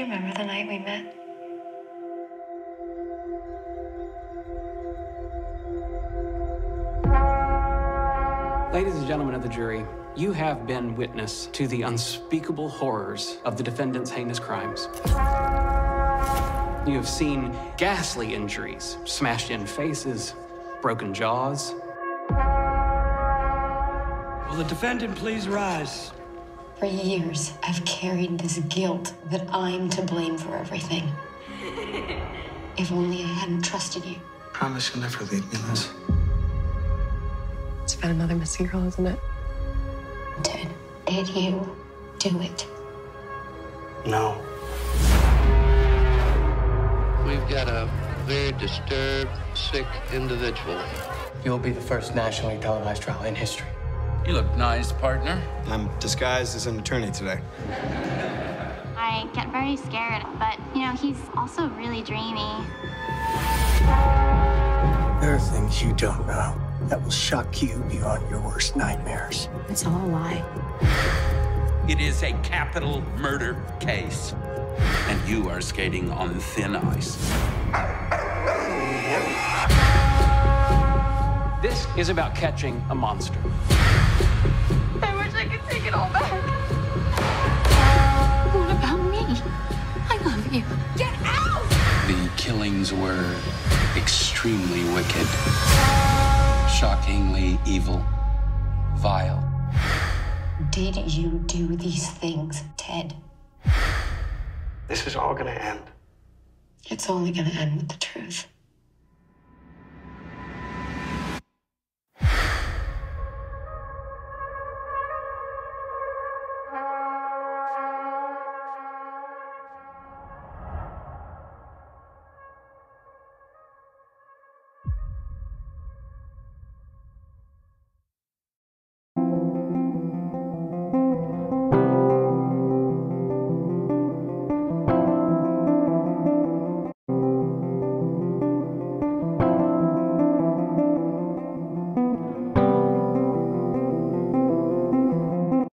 Do you remember the night we met? Ladies and gentlemen of the jury, you have been witness to the unspeakable horrors of the defendant's heinous crimes. You have seen ghastly injuries, smashed in faces, broken jaws. Will the defendant please rise? For years, I've carried this guilt that I'm to blame for everything. if only I hadn't trusted you. Promise you'll never leave me, Liz. It's about another missing girl, isn't it? Ted, did you do it? No. We've got a very disturbed, sick individual. You'll be the first nationally televised trial in history. You look nice, partner. I'm disguised as an attorney today. I get very scared, but, you know, he's also really dreamy. There are things you don't know that will shock you beyond your worst nightmares. It's all a lie. It is a capital murder case, and you are skating on thin ice. This is about catching a monster. Take it all back. What about me? I love you. Get out! The killings were extremely wicked, shockingly evil, vile. Did you do these things, Ted? This is all gonna end. It's only gonna end with the truth.